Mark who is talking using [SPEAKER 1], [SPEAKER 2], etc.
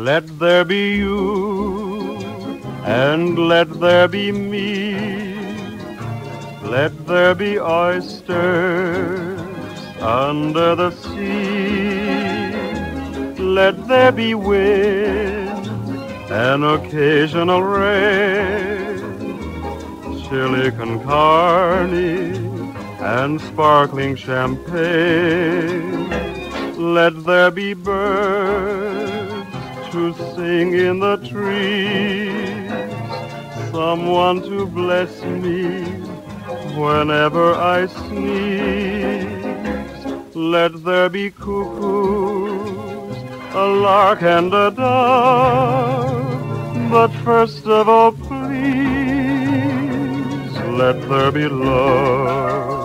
[SPEAKER 1] Let there be you, and let there be me. Let there be oysters under the sea. Let there be wind, an occasional rain, chili con carne, and sparkling champagne. Let there be birds to sing in the trees, someone to bless me whenever I sneeze. Let there be cuckoos, a lark and a dove, but first of all, please, let there be love